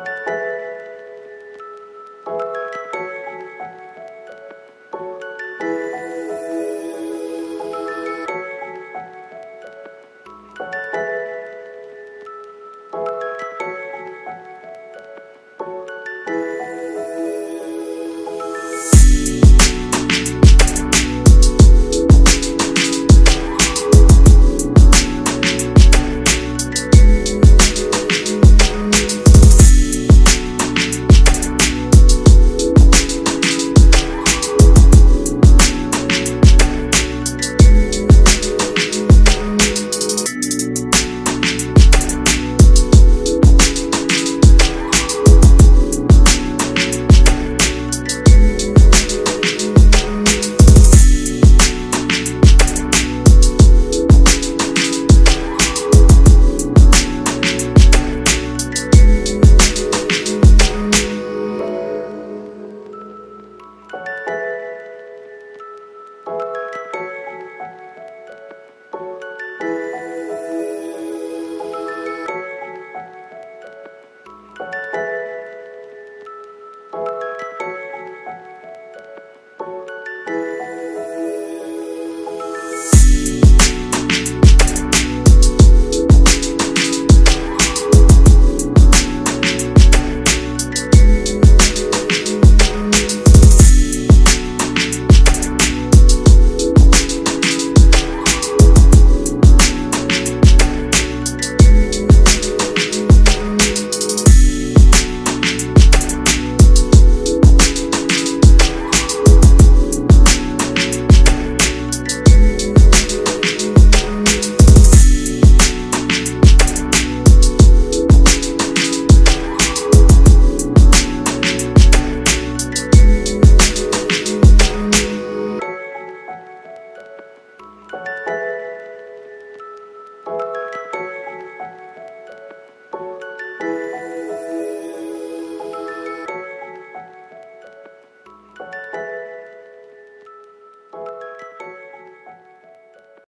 Bye.